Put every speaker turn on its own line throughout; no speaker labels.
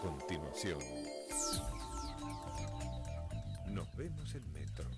continuación. Nos vemos en Metro.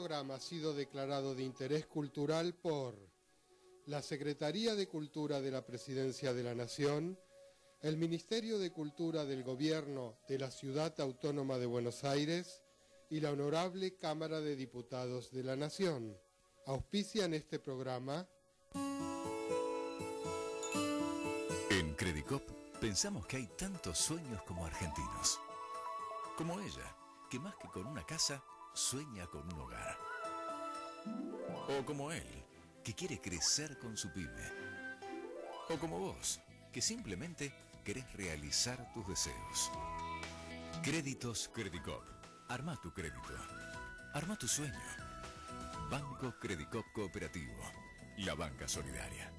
Programa ha sido declarado de interés cultural por la Secretaría de Cultura de la Presidencia de la Nación, el Ministerio de Cultura del Gobierno de la Ciudad Autónoma de Buenos Aires y la Honorable Cámara de Diputados de la Nación. Auspician este programa
En Credicop pensamos que hay tantos sueños como argentinos. Como ella, que más que con una casa, sueña con un hogar. O como él, que quiere crecer con su pyme. O como vos, que simplemente querés realizar tus deseos. Créditos Credicop. Arma tu crédito. Arma tu sueño. Banco Credicop Cooperativo. La banca solidaria.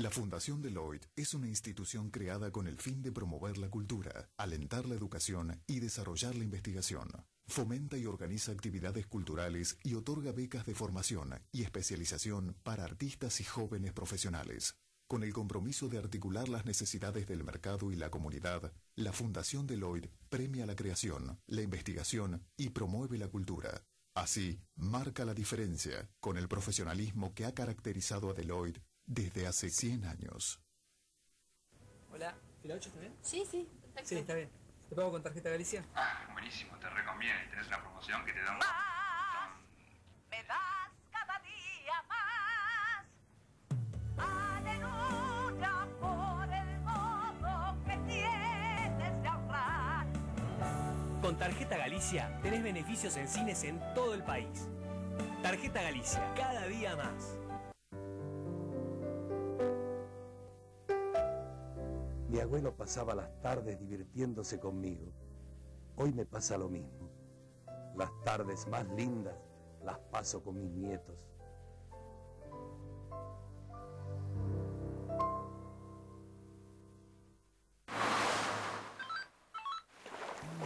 La Fundación Deloitte es una institución creada con el fin de promover la cultura, alentar la educación y desarrollar la investigación. Fomenta y organiza actividades culturales y otorga becas de formación y especialización para artistas y jóvenes profesionales. Con el compromiso de articular las necesidades del mercado y la comunidad, la Fundación Deloitte premia la creación, la investigación y promueve la cultura. Así, marca la diferencia con el profesionalismo que ha caracterizado a Deloitte desde hace 100 años.
Hola, ¿fila 8 está bien?
Sí, sí, perfecto.
Sí, está bien. ¿Te pago con tarjeta Galicia?
Ah, buenísimo, te reconviene. Tenés una promoción que te da un...
me das cada día más. Aleluya por el modo que tienes de ahorrar.
Con Tarjeta Galicia tenés beneficios en cines en todo el país. Tarjeta Galicia, cada día más.
Mi abuelo pasaba las tardes divirtiéndose conmigo. Hoy me pasa lo mismo. Las tardes más lindas las paso con mis nietos.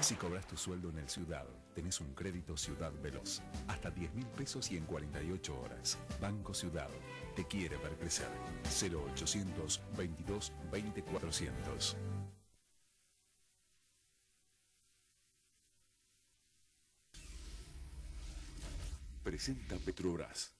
Si cobras tu sueldo en el Ciudad, tenés un crédito Ciudad Veloz. Hasta 10 mil pesos y en 48 horas. Banco Ciudad. Te quiere ver crecer. 0800 22 20 400. Presenta Petrobras.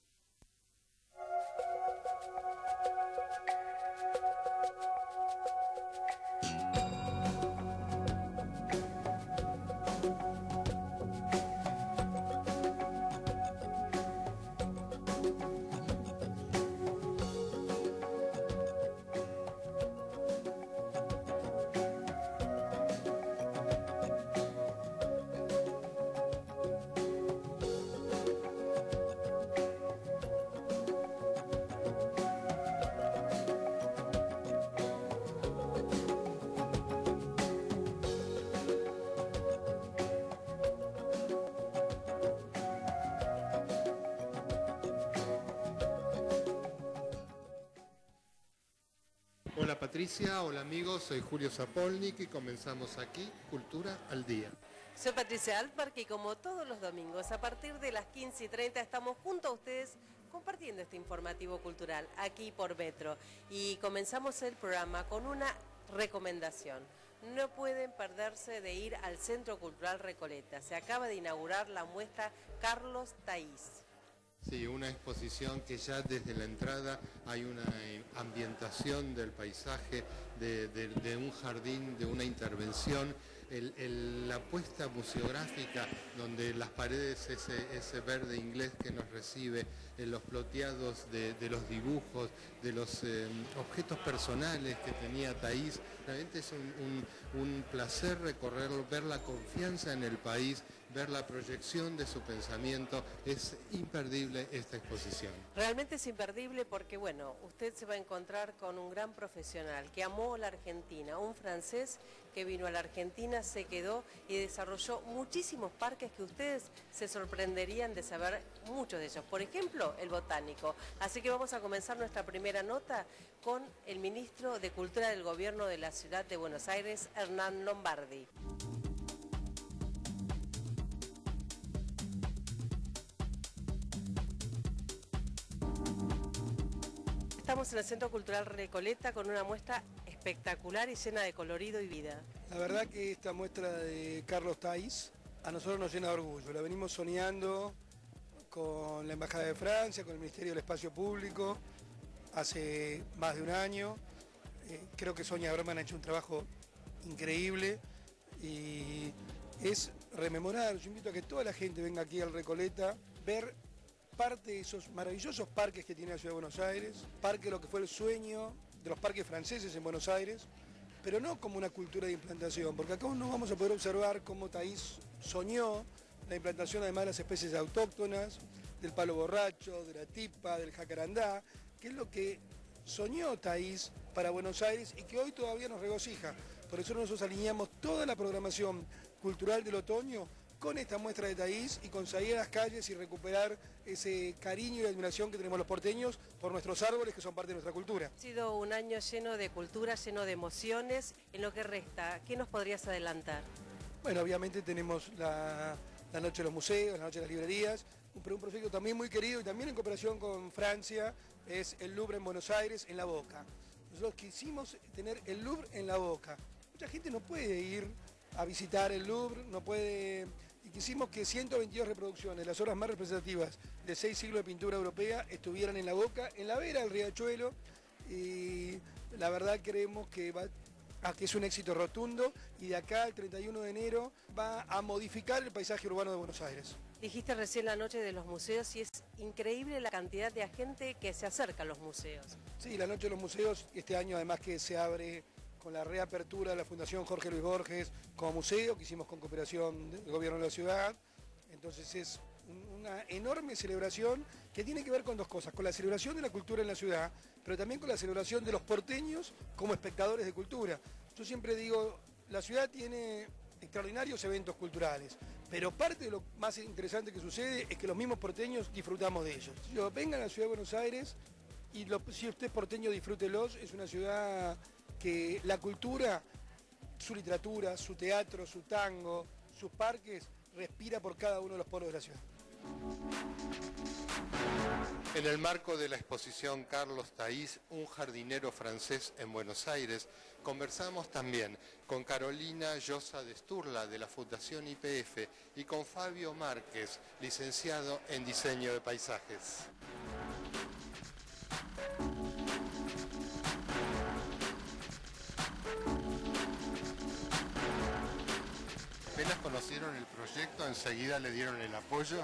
Hola Patricia, hola amigos, soy Julio Zapolnik y comenzamos aquí Cultura al Día.
Soy Patricia Altmark y como todos los domingos, a partir de las 15 y 30 estamos junto a ustedes compartiendo este informativo cultural aquí por Metro. Y comenzamos el programa con una recomendación. No pueden perderse de ir al Centro Cultural Recoleta. Se acaba de inaugurar la muestra Carlos Taís.
Sí, una exposición que ya desde la entrada hay una ambientación del paisaje, de, un jardín, de una intervención. La puesta museográfica donde las paredes, ese, ese verde inglés que nos recibe, en los ploteados de, de los dibujos, de los eh, objetos personales que tenía Taís, realmente es un, un- un placer recorrerlo, ver la confianza en el país, ver la proyección de su pensamiento, es imperdible esta exposición.
Realmente es imperdible porque, bueno, usted se va a encontrar con un gran profesional que amó la Argentina, un francés que vino a la Argentina, se quedó y desarrolló muchísimos parques que ustedes se sorprenderían de saber muchos de ellos. Por ejemplo, el botánico. Así que vamos a comenzar nuestra primera nota con el ministro de Cultura del Gobierno de la Ciudad de Buenos Aires, Hernán Lombardi. Estamos en el Centro Cultural Recoleta con una muestra espectacular y llena de colorido y vida.
La verdad que esta muestra de Carlos Tais a nosotros nos llena de orgullo. La venimos soñando con la Embajada de Francia, con el Ministerio del Espacio Público, hace más de un año. Eh, creo que Sonia Broman ha hecho un trabajo increíble y es rememorar. Yo invito a que toda la gente venga aquí al Recoleta, ver parte de esos maravillosos parques que tiene la Ciudad de Buenos Aires, parque lo que fue el sueño de los parques franceses en Buenos Aires, pero no como una cultura de implantación, porque acá no vamos a poder observar cómo Taís soñó la implantación además de las especies autóctonas, del palo borracho, de la tipa, del jacarandá, que es lo que soñó Taís para Buenos Aires y que hoy todavía nos regocija. Por eso nosotros alineamos toda la programación cultural del otoño con esta muestra de Taís y con salir a las calles y recuperar ese cariño y admiración que tenemos los porteños por nuestros árboles que son parte de nuestra cultura.
Ha sido un año lleno de cultura, lleno de emociones. En lo que resta, ¿qué nos podrías adelantar?
Bueno, obviamente tenemos la, la Noche de los Museos, la Noche de las Librerías, un, proyecto también muy querido y también en cooperación con Francia, es el Louvre en Buenos Aires, en La Boca. Nosotros quisimos tener el Louvre en La Boca. Mucha gente no puede ir a visitar el Louvre, no puede... Y quisimos que 122 reproducciones, las obras más representativas de seis siglos de pintura europea, estuvieran en La Boca, en la vera del riachuelo, y la verdad creemos que va que es un éxito rotundo y de acá al 31 de enero va a modificar el paisaje urbano de Buenos Aires.
Dijiste recién la noche de los museos y es increíble la cantidad de gente que se acerca a los museos.
Sí, la Noche de los Museos, este año además que se abre con la reapertura de la Fundación Jorge Luis Borges como museo, que hicimos con cooperación del gobierno de la ciudad. Entonces es una enorme celebración que tiene que ver con dos cosas, con la celebración de la cultura en la ciudad, pero también con la celebración de los porteños como espectadores de cultura. Yo siempre digo, la ciudad tiene extraordinarios eventos culturales, pero parte de lo más interesante que sucede es que los mismos porteños disfrutamos de ellos. Yo, vengan a la ciudad de Buenos Aires y lo- si usted es porteño disfrútelos, es una ciudad que la cultura, su literatura, su teatro, su tango, sus parques, respira por cada uno de los polos de la ciudad.
En el marco de la exposición Carlos Taís, un jardinero francés en Buenos Aires, conversamos también con Carolina Llosa de Sturla de la Fundación IPF y con Fabio Márquez, licenciado en diseño de paisajes. ¿Apenas conocieron el proyecto? ¿Enseguida le dieron el apoyo?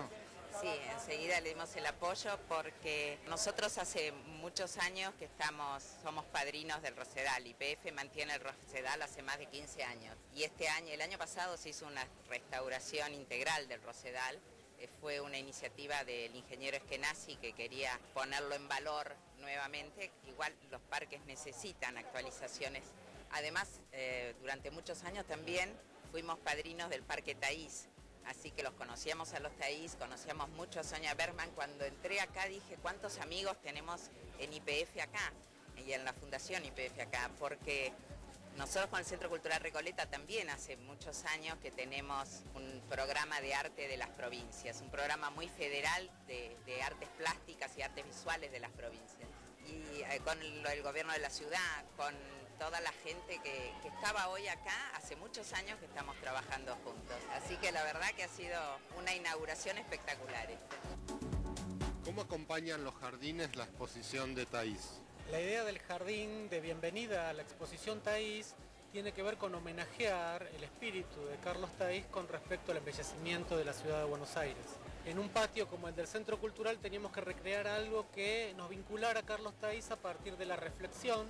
Sí, enseguida le dimos el apoyo porque nosotros hace muchos años que estamos, somos padrinos del Rosedal. IPF mantiene el Rosedal hace más de 15 años. Y este año, el año pasado se hizo una restauración integral del Rosedal. Eh, Fue una iniciativa del ingeniero Eskenazi que quería ponerlo en valor nuevamente. Igual los parques necesitan actualizaciones. Además, eh, durante muchos años también fuimos padrinos del Parque Taís. Así que los conocíamos a los Taís, conocíamos mucho a Sonia Berman. Cuando entré acá dije, ¿cuántos amigos tenemos en IPF acá? Y en la Fundación IPF acá, porque nosotros con el Centro Cultural Recoleta también hace muchos años que tenemos un programa de arte de las provincias, un programa muy federal de, artes plásticas y artes visuales de las provincias. Y eh, con el, el gobierno de la ciudad, con toda la gente que, que estaba hoy acá, hace muchos años que estamos trabajando juntos. Así que la verdad que ha sido una inauguración espectacular.
¿Cómo acompañan los jardines la exposición de Taís?
La idea del jardín de bienvenida a la exposición Taís tiene que ver con homenajear el espíritu de Carlos Taís con respecto al embellecimiento de la ciudad de Buenos Aires. En un patio como el del Centro Cultural teníamos que recrear algo que nos vinculara a Carlos Taís a partir de la reflexión